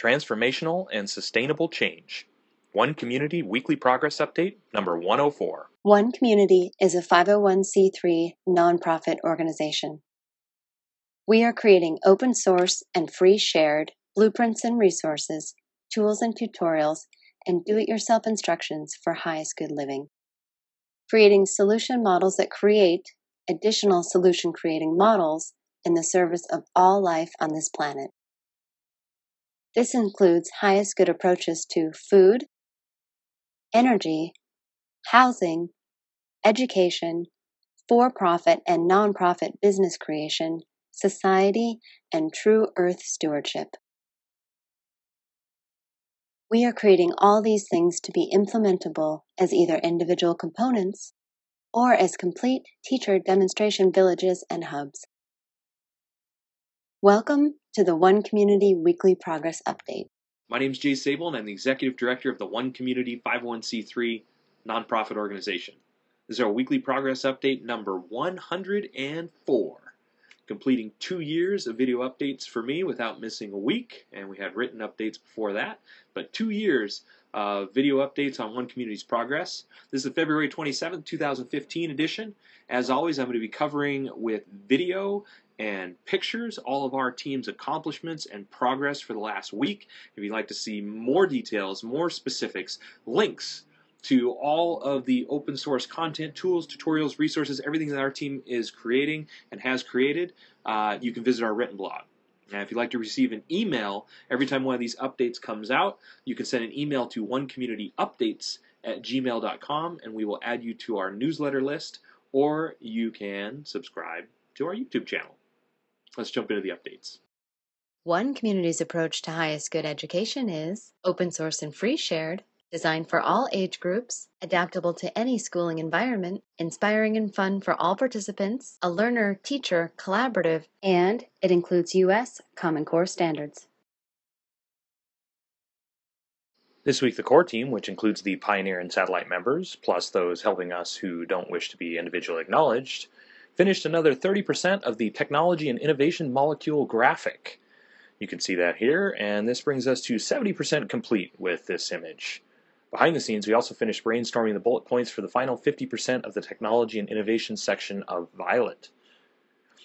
Transformational and Sustainable Change. One Community Weekly Progress Update, number 104. One Community is a 501c3 nonprofit organization. We are creating open source and free shared blueprints and resources, tools and tutorials, and do it yourself instructions for highest good living. Creating solution models that create additional solution creating models in the service of all life on this planet. This includes highest good approaches to food, energy, housing, education, for profit and non-profit business creation, society, and true earth stewardship. We are creating all these things to be implementable as either individual components or as complete teacher demonstration villages and hubs. Welcome to the One Community Weekly Progress Update. My name is Jay Sable, and I'm the Executive Director of the One Community 501c3 nonprofit organization. This is our weekly progress update number 104 completing two years of video updates for me without missing a week, and we had written updates before that, but two years of video updates on One Community's progress. This is the February 27th, 2015 edition. As always, I'm going to be covering with video and pictures all of our team's accomplishments and progress for the last week. If you'd like to see more details, more specifics, links to all of the open source content, tools, tutorials, resources, everything that our team is creating and has created, uh, you can visit our written blog. And if you'd like to receive an email every time one of these updates comes out, you can send an email to onecommunityupdates at gmail.com and we will add you to our newsletter list, or you can subscribe to our YouTube channel. Let's jump into the updates. One community's approach to highest good education is open source and free shared, Designed for all age groups, adaptable to any schooling environment, inspiring and fun for all participants, a learner-teacher collaborative, and it includes U.S. Common Core standards. This week, the core team, which includes the Pioneer and Satellite members, plus those helping us who don't wish to be individually acknowledged, finished another 30% of the Technology and Innovation Molecule graphic. You can see that here, and this brings us to 70% complete with this image. Behind the scenes, we also finished brainstorming the bullet points for the final 50% of the technology and innovation section of Violet.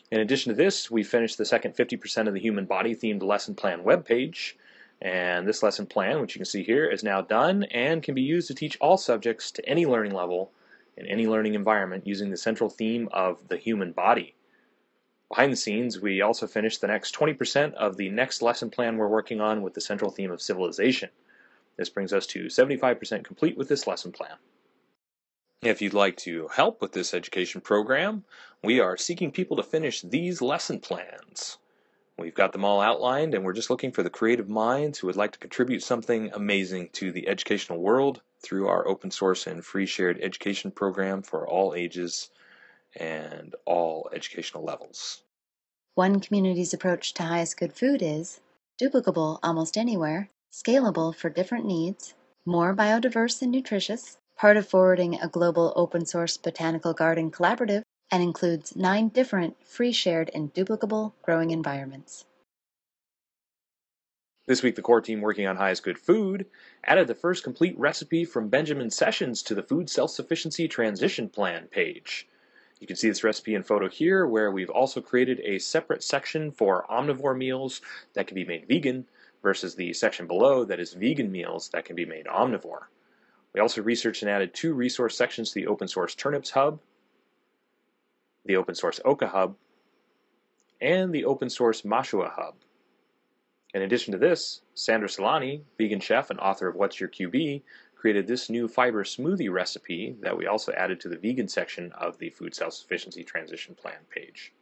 In addition to this, we finished the second 50% of the human body themed lesson plan webpage. And this lesson plan, which you can see here, is now done and can be used to teach all subjects to any learning level in any learning environment using the central theme of the human body. Behind the scenes, we also finished the next 20% of the next lesson plan we're working on with the central theme of civilization. This brings us to 75% complete with this lesson plan. If you'd like to help with this education program, we are seeking people to finish these lesson plans. We've got them all outlined and we're just looking for the creative minds who would like to contribute something amazing to the educational world through our open source and free shared education program for all ages and all educational levels. One community's approach to highest good food is duplicable almost anywhere scalable for different needs, more biodiverse and nutritious, part of forwarding a global open source botanical garden collaborative, and includes nine different free shared and duplicable growing environments. This week, the core team working on Highest Good Food added the first complete recipe from Benjamin Sessions to the Food Self-Sufficiency Transition Plan page. You can see this recipe in photo here, where we've also created a separate section for omnivore meals that can be made vegan, versus the section below that is vegan meals that can be made omnivore. We also researched and added two resource sections to the open source Turnips Hub, the open source Oca Hub, and the open source Mashua Hub. In addition to this, Sandra Solani, vegan chef and author of What's Your QB, created this new fiber smoothie recipe that we also added to the vegan section of the Food Self-Sufficiency Transition Plan page.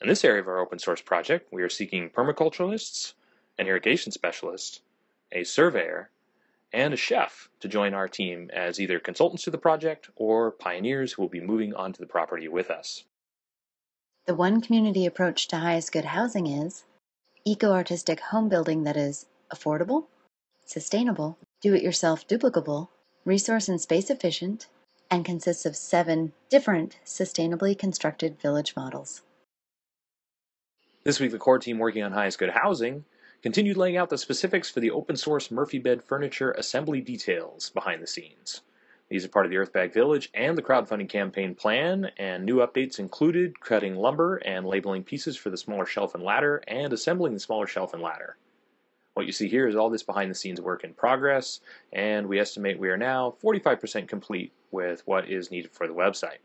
In this area of our open source project, we are seeking permaculturalists, an irrigation specialist, a surveyor, and a chef to join our team as either consultants to the project or pioneers who will be moving onto the property with us. The one community approach to highest good housing is eco-artistic home building that is affordable, sustainable, do-it-yourself duplicable, resource and space efficient, and consists of seven different sustainably constructed village models. This week, the core team working on highest good housing continued laying out the specifics for the open source Murphy bed furniture assembly details behind the scenes. These are part of the Earthbag Village and the crowdfunding campaign plan, and new updates included cutting lumber and labeling pieces for the smaller shelf and ladder, and assembling the smaller shelf and ladder. What you see here is all this behind the scenes work in progress, and we estimate we are now 45% complete with what is needed for the website.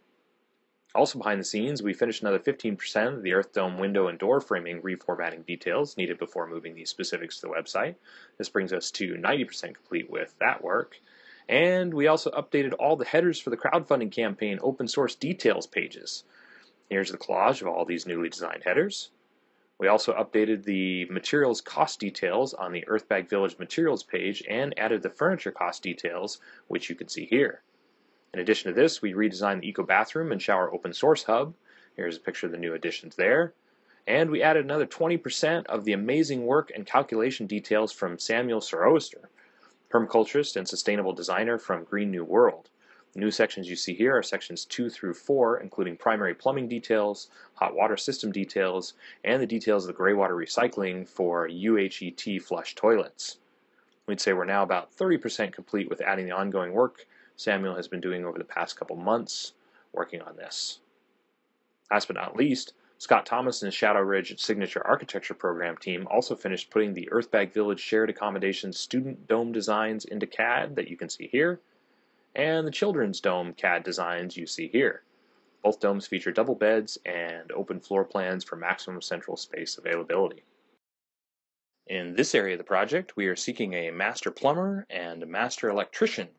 Also behind the scenes, we finished another 15% of the Earth Dome window and door framing reformatting details needed before moving these specifics to the website. This brings us to 90% complete with that work. And we also updated all the headers for the crowdfunding campaign open source details pages. Here's the collage of all these newly designed headers. We also updated the materials cost details on the Earthbag Village materials page and added the furniture cost details, which you can see here. In addition to this, we redesigned the Eco Bathroom and Shower Open Source Hub. Here's a picture of the new additions there. And we added another 20% of the amazing work and calculation details from Samuel Soroster, permaculturist and sustainable designer from Green New World. The new sections you see here are sections 2 through 4, including primary plumbing details, hot water system details, and the details of the gray water recycling for UHET flush toilets. We'd say we're now about 30% complete with adding the ongoing work Samuel has been doing over the past couple months working on this. Last but not least, Scott Thomas and Shadow Ridge Signature Architecture Program team also finished putting the Earthbag Village Shared Accommodations student dome designs into CAD that you can see here, and the children's dome CAD designs you see here. Both domes feature double beds and open floor plans for maximum central space availability. In this area of the project, we are seeking a master plumber and a master electrician.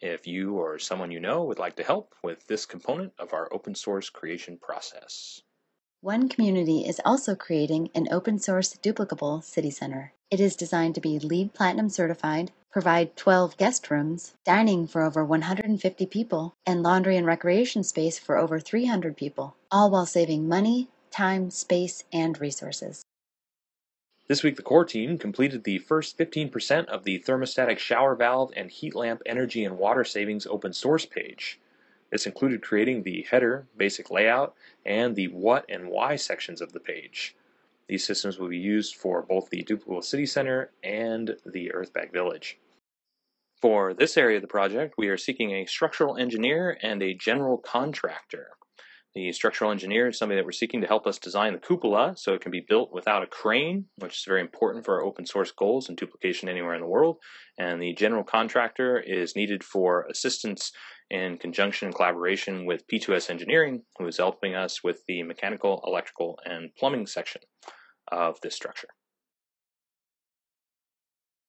If you or someone you know would like to help with this component of our open source creation process. One Community is also creating an open source duplicable city center. It is designed to be LEED Platinum certified, provide 12 guest rooms, dining for over 150 people, and laundry and recreation space for over 300 people, all while saving money, time, space, and resources. This week, the core team completed the first 15% of the thermostatic shower valve and heat lamp energy and water savings open source page. This included creating the header, basic layout, and the what and why sections of the page. These systems will be used for both the Duplicable City Center and the Earthbag Village. For this area of the project, we are seeking a structural engineer and a general contractor. The structural engineer is somebody that we're seeking to help us design the cupola so it can be built without a crane, which is very important for our open source goals and duplication anywhere in the world. And the general contractor is needed for assistance in conjunction and collaboration with P2S Engineering, who is helping us with the mechanical, electrical, and plumbing section of this structure.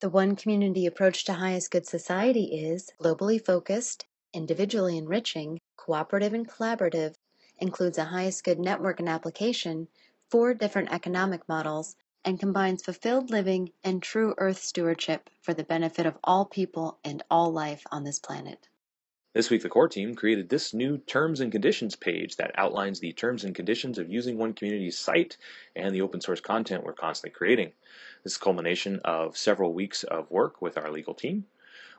The one community approach to highest good society is globally focused, individually enriching, cooperative and collaborative, includes a highest good network and application, four different economic models, and combines fulfilled living and true earth stewardship for the benefit of all people and all life on this planet. This week, the core team created this new terms and conditions page that outlines the terms and conditions of using one community's site and the open source content we're constantly creating. This is culmination of several weeks of work with our legal team.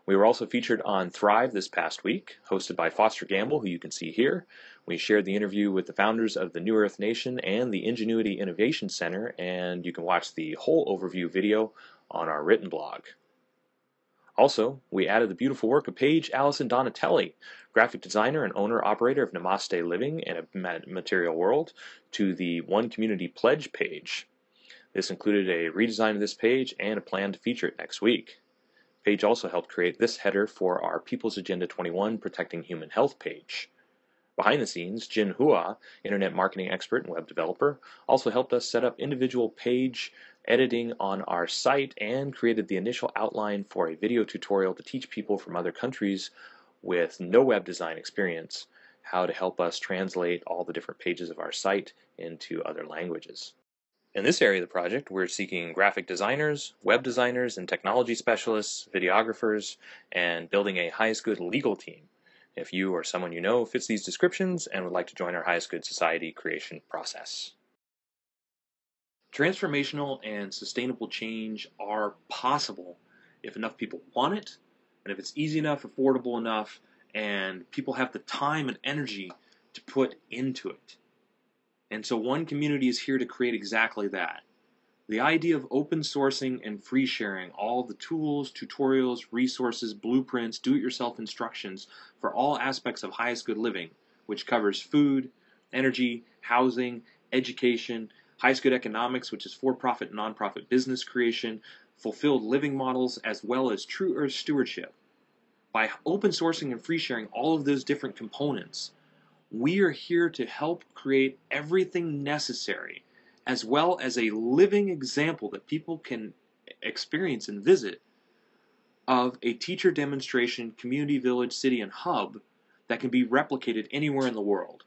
We were also featured on Thrive this past week, hosted by Foster Gamble, who you can see here. We shared the interview with the founders of the New Earth Nation and the Ingenuity Innovation Center, and you can watch the whole overview video on our written blog. Also, we added the beautiful work of Paige Allison Donatelli, graphic designer and owner-operator of Namaste Living in a Material World, to the One Community Pledge page. This included a redesign of this page and a plan to feature it next week. Paige also helped create this header for our People's Agenda 21 Protecting Human Health page. Behind the scenes, Jin Hua, internet marketing expert and web developer, also helped us set up individual page editing on our site and created the initial outline for a video tutorial to teach people from other countries with no web design experience how to help us translate all the different pages of our site into other languages. In this area of the project, we're seeking graphic designers, web designers, and technology specialists, videographers, and building a highest good legal team. If you or someone you know fits these descriptions and would like to join our highest good society creation process. Transformational and sustainable change are possible if enough people want it, and if it's easy enough, affordable enough, and people have the time and energy to put into it. And so one community is here to create exactly that. The idea of open sourcing and free sharing all the tools, tutorials, resources, blueprints, do it yourself instructions for all aspects of highest good living, which covers food, energy, housing, education, highest good economics, which is for profit nonprofit business creation, fulfilled living models, as well as true earth stewardship. By open sourcing and free sharing all of those different components, we are here to help create everything necessary as well as a living example that people can experience and visit of a teacher demonstration community village city and hub that can be replicated anywhere in the world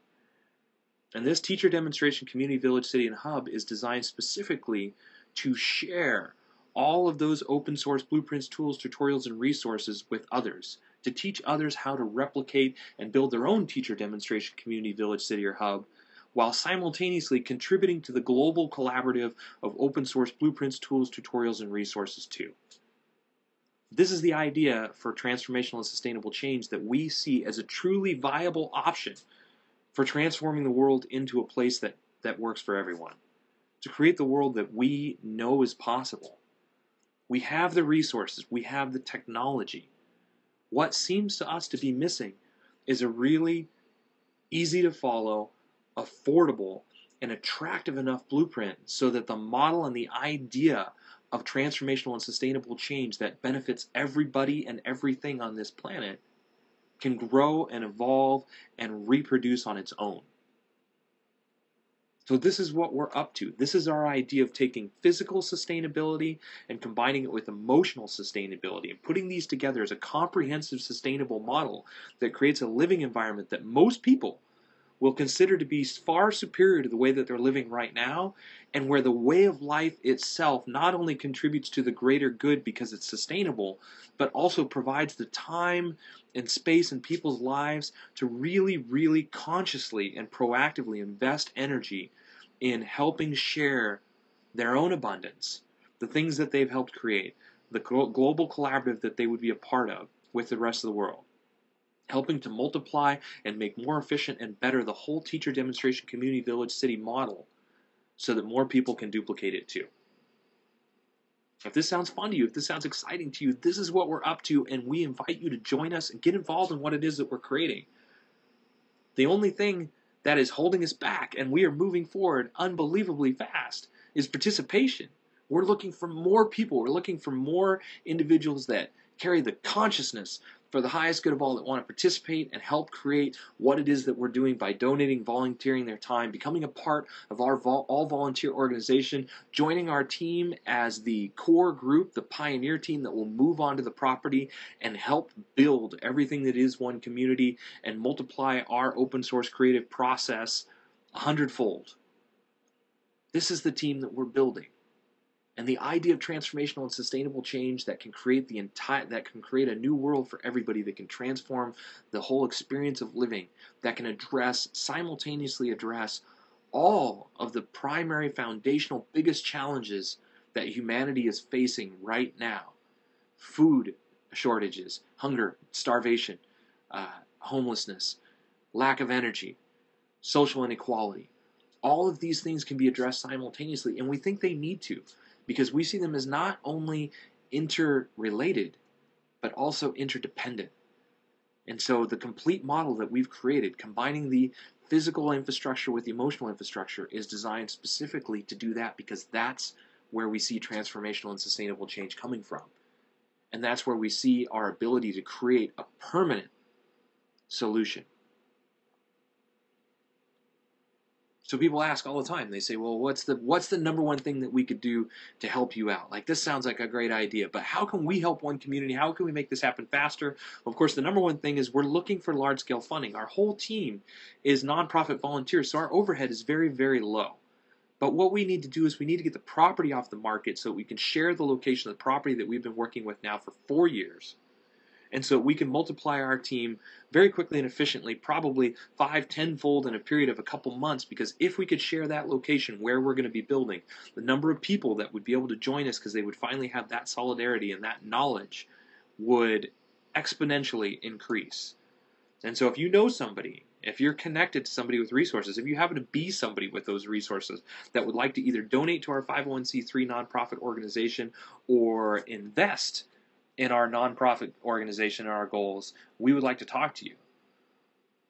and this teacher demonstration community village city and hub is designed specifically to share all of those open source blueprints tools tutorials and resources with others to teach others how to replicate and build their own teacher demonstration community village city or hub while simultaneously contributing to the global collaborative of open source blueprints, tools, tutorials, and resources too. This is the idea for transformational and sustainable change that we see as a truly viable option for transforming the world into a place that, that works for everyone. To create the world that we know is possible. We have the resources, we have the technology. What seems to us to be missing is a really easy to follow, affordable, and attractive enough blueprint so that the model and the idea of transformational and sustainable change that benefits everybody and everything on this planet can grow and evolve and reproduce on its own. So, this is what we're up to. This is our idea of taking physical sustainability and combining it with emotional sustainability and putting these together as a comprehensive, sustainable model that creates a living environment that most people will consider to be far superior to the way that they're living right now, and where the way of life itself not only contributes to the greater good because it's sustainable, but also provides the time and space in people's lives to really, really consciously and proactively invest energy in helping share their own abundance, the things that they've helped create, the global collaborative that they would be a part of with the rest of the world helping to multiply and make more efficient and better the whole teacher demonstration community village city model so that more people can duplicate it too. If this sounds fun to you, if this sounds exciting to you, this is what we're up to, and we invite you to join us and get involved in what it is that we're creating. The only thing that is holding us back, and we are moving forward unbelievably fast, is participation. We're looking for more people. We're looking for more individuals that carry the consciousness for the highest good of all that want to participate and help create what it is that we're doing by donating, volunteering their time, becoming a part of our vol- all volunteer organization, joining our team as the core group, the pioneer team that will move onto the property and help build everything that is one community and multiply our open source creative process a hundredfold. This is the team that we're building and the idea of transformational and sustainable change that can create the entire that can create a new world for everybody that can transform the whole experience of living that can address simultaneously address all of the primary foundational biggest challenges that humanity is facing right now. Food shortages hunger starvation uh, homelessness lack of energy social inequality. All of these things can be addressed simultaneously and we think they need to because we see them as not only interrelated, but also interdependent. And so the complete model that we've created, combining the physical infrastructure with the emotional infrastructure, is designed specifically to do that because that's where we see transformational and sustainable change coming from. And that's where we see our ability to create a permanent solution. So people ask all the time. They say, "Well, what's the what's the number one thing that we could do to help you out?" Like this sounds like a great idea, but how can we help one community? How can we make this happen faster? Of course, the number one thing is we're looking for large scale funding. Our whole team is nonprofit volunteers, so our overhead is very very low. But what we need to do is we need to get the property off the market so that we can share the location of the property that we've been working with now for four years and so we can multiply our team very quickly and efficiently, probably five, tenfold in a period of a couple months. Because if we could share that location where we're going to be building, the number of people that would be able to join us because they would finally have that solidarity and that knowledge would exponentially increase. And so if you know somebody if you're connected to somebody with resources, if you happen to be somebody with those resources that would like to either donate to our 501c3 nonprofit organization or invest in our nonprofit organization and our goals, we would like to talk to you.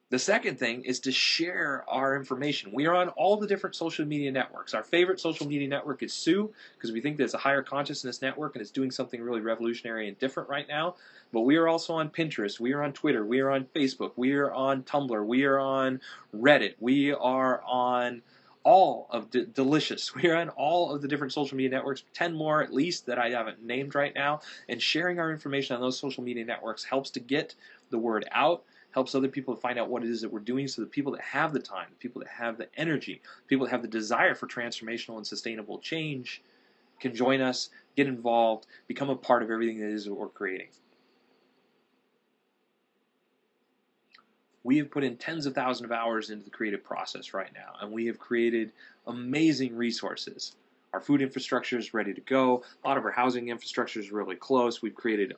The second thing is to share our information. We are on all the different social media networks. Our favorite social media network is Tsu because we think it's a higher consciousness network and it's doing something really revolutionary and different right now. But we are also on Pinterest. We are on Twitter. We are on Facebook. We are on Tumblr. We are on Reddit. We are on all of D- Delicious. We are on all of the different social media networks, 10 more at least that I haven't named right now. And sharing our information on those social media networks helps to get the word out helps other people to find out what it is that we're doing so the people that have the time, the people that have the energy, people that have the desire for transformational and sustainable change can join us, get involved, become a part of everything that is that we're creating. We have put in tens of thousands of hours into the creative process right now, and we have created amazing resources. Our food infrastructure is ready to go. A lot of our housing infrastructure is really close. We've created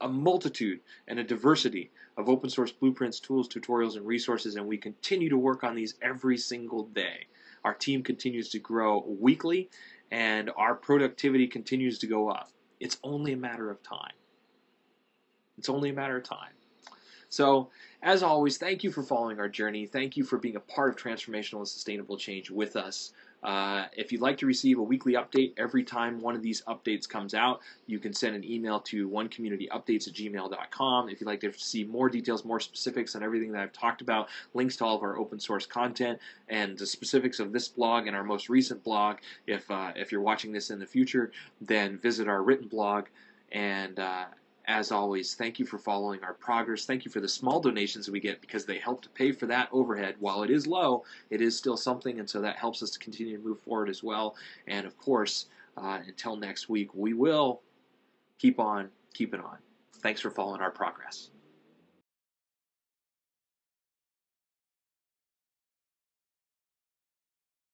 a multitude and a diversity of open source blueprints, tools, tutorials, and resources, and we continue to work on these every single day. Our team continues to grow weekly, and our productivity continues to go up. It's only a matter of time. It's only a matter of time. So, as always, thank you for following our journey. Thank you for being a part of transformational and sustainable change with us. Uh, if you'd like to receive a weekly update every time one of these updates comes out, you can send an email to onecommunityupdates at gmail.com. If you'd like to see more details, more specifics on everything that I've talked about, links to all of our open source content, and the specifics of this blog and our most recent blog, if, uh, if you're watching this in the future, then visit our written blog and uh, as always, thank you for following our progress. Thank you for the small donations we get because they help to pay for that overhead. While it is low, it is still something, and so that helps us to continue to move forward as well. And of course, uh, until next week, we will keep on keeping on. Thanks for following our progress.